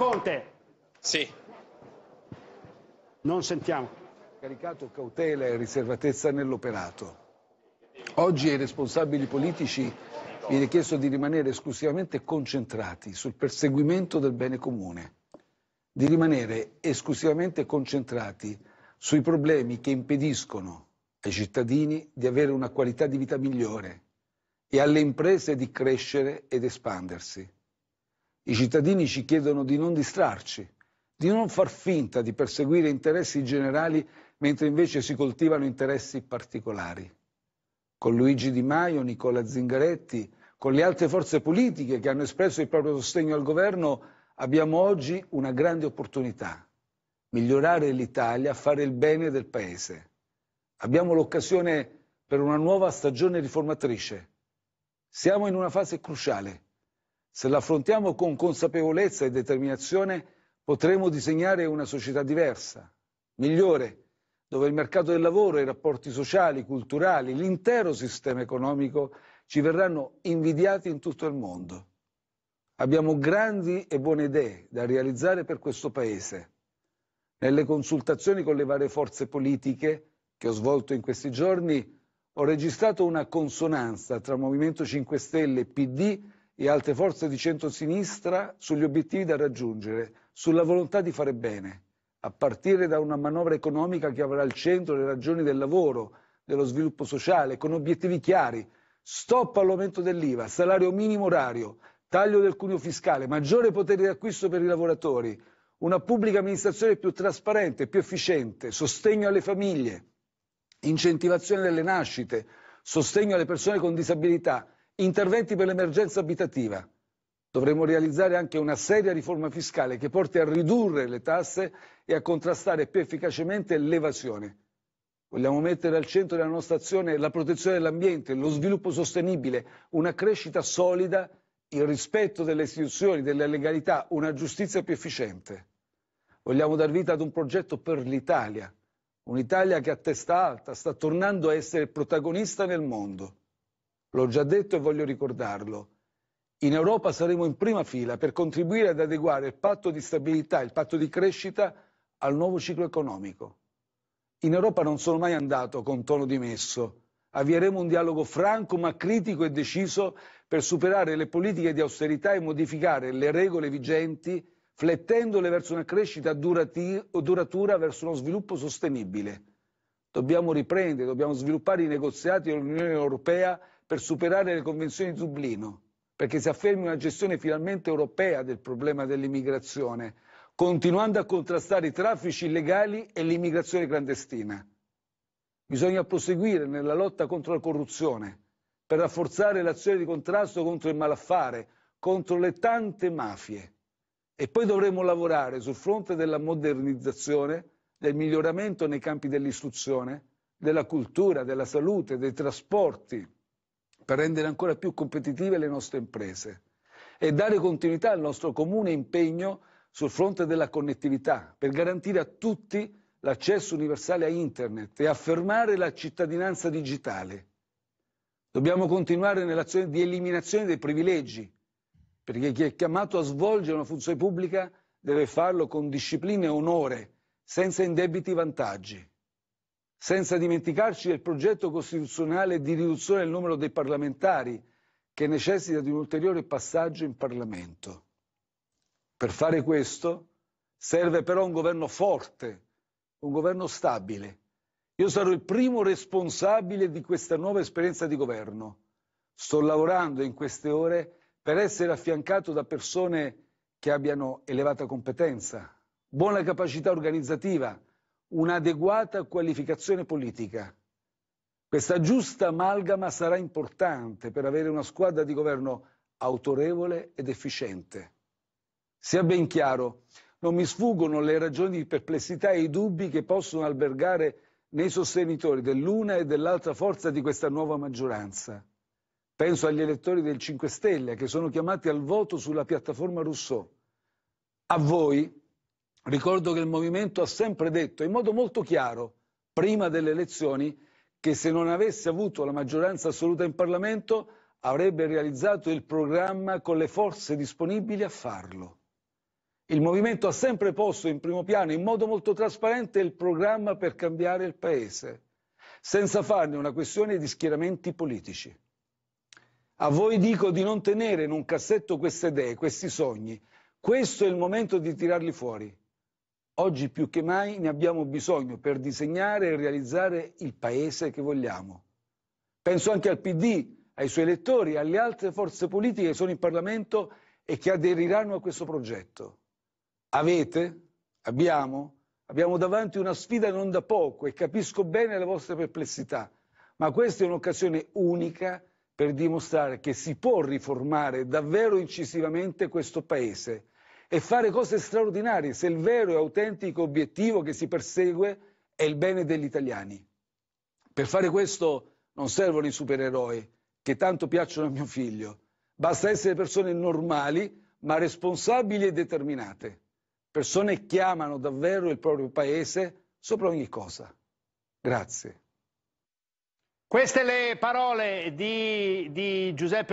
Conte. Sì. Non sentiamo. Caricato cautela e riservatezza nell'operato. Oggi ai responsabili politici viene chiesto di rimanere esclusivamente concentrati sul perseguimento del bene comune, di rimanere esclusivamente concentrati sui problemi che impediscono ai cittadini di avere una qualità di vita migliore e alle imprese di crescere ed espandersi. I cittadini ci chiedono di non distrarci, di non far finta di perseguire interessi generali mentre invece si coltivano interessi particolari. Con Luigi Di Maio, Nicola Zingaretti, con le altre forze politiche che hanno espresso il proprio sostegno al governo, abbiamo oggi una grande opportunità, migliorare l'Italia, fare il bene del Paese. Abbiamo l'occasione per una nuova stagione riformatrice. Siamo in una fase cruciale. Se l'affrontiamo con consapevolezza e determinazione, potremo disegnare una società diversa, migliore, dove il mercato del lavoro, i rapporti sociali, culturali, l'intero sistema economico ci verranno invidiati in tutto il mondo. Abbiamo grandi e buone idee da realizzare per questo Paese. Nelle consultazioni con le varie forze politiche che ho svolto in questi giorni, ho registrato una consonanza tra Movimento 5 Stelle, PD e altre forze di centrosinistra sugli obiettivi da raggiungere, sulla volontà di fare bene a partire da una manovra economica che avrà al centro le ragioni del lavoro, dello sviluppo sociale, con obiettivi chiari, stop all'aumento dell'IVA, salario minimo orario, taglio del cuneo fiscale, maggiore potere di acquisto per i lavoratori, una pubblica amministrazione più trasparente, più efficiente, sostegno alle famiglie, incentivazione delle nascite, sostegno alle persone con disabilità, interventi per l'emergenza abitativa. Dovremo realizzare anche una seria riforma fiscale che porti a ridurre le tasse e a contrastare più efficacemente l'evasione. Vogliamo mettere al centro della nostra azione la protezione dell'ambiente, lo sviluppo sostenibile, una crescita solida, il rispetto delle istituzioni, della legalità, una giustizia più efficiente. Vogliamo dar vita ad un progetto per l'Italia, un'Italia che a testa alta sta tornando a essere protagonista nel mondo. L'ho già detto e voglio ricordarlo. In Europa saremo in prima fila per contribuire ad adeguare il patto di stabilità, il patto di crescita al nuovo ciclo economico. In Europa non sono mai andato con tono dimesso. Avvieremo un dialogo franco ma critico e deciso per superare le politiche di austerità e modificare le regole vigenti, flettendole verso una crescita duratura, verso uno sviluppo sostenibile. Dobbiamo riprendere, dobbiamo sviluppare i negoziati dell'Unione Europea per superare le convenzioni di Dublino perché si affermi una gestione finalmente europea del problema dell'immigrazione, continuando a contrastare i traffici illegali e l'immigrazione clandestina. Bisogna proseguire nella lotta contro la corruzione, per rafforzare l'azione di contrasto contro il malaffare, contro le tante mafie. E poi dovremo lavorare sul fronte della modernizzazione, del miglioramento nei campi dell'istruzione, della cultura, della salute, dei trasporti, per rendere ancora più competitive le nostre imprese e dare continuità al nostro comune impegno sul fronte della connettività, per garantire a tutti l'accesso universale a Internet e affermare la cittadinanza digitale. Dobbiamo continuare nell'azione di eliminazione dei privilegi, perché chi è chiamato a svolgere una funzione pubblica deve farlo con disciplina e onore, senza indebiti vantaggi senza dimenticarci del progetto costituzionale di riduzione del numero dei parlamentari, che necessita di un ulteriore passaggio in Parlamento. Per fare questo serve però un governo forte, un governo stabile. Io sarò il primo responsabile di questa nuova esperienza di governo. Sto lavorando in queste ore per essere affiancato da persone che abbiano elevata competenza, buona capacità organizzativa, un'adeguata qualificazione politica. Questa giusta amalgama sarà importante per avere una squadra di governo autorevole ed efficiente. Sia ben chiaro, non mi sfuggono le ragioni di perplessità e i dubbi che possono albergare nei sostenitori dell'una e dell'altra forza di questa nuova maggioranza. Penso agli elettori del 5 Stelle che sono chiamati al voto sulla piattaforma Rousseau. A voi, Ricordo che il movimento ha sempre detto in modo molto chiaro, prima delle elezioni, che se non avesse avuto la maggioranza assoluta in Parlamento avrebbe realizzato il programma con le forze disponibili a farlo. Il movimento ha sempre posto in primo piano, in modo molto trasparente, il programma per cambiare il Paese, senza farne una questione di schieramenti politici. A voi dico di non tenere in un cassetto queste idee, questi sogni. Questo è il momento di tirarli fuori. Oggi più che mai ne abbiamo bisogno per disegnare e realizzare il Paese che vogliamo. Penso anche al PD, ai suoi elettori, alle altre forze politiche che sono in Parlamento e che aderiranno a questo progetto. Avete? Abbiamo? Abbiamo davanti una sfida non da poco e capisco bene le vostre perplessità, ma questa è un'occasione unica per dimostrare che si può riformare davvero incisivamente questo Paese e fare cose straordinarie se il vero e autentico obiettivo che si persegue è il bene degli italiani. Per fare questo non servono i supereroi, che tanto piacciono a mio figlio. Basta essere persone normali, ma responsabili e determinate persone che amano davvero il proprio paese sopra ogni cosa. Grazie. Queste le parole di, di Giuseppe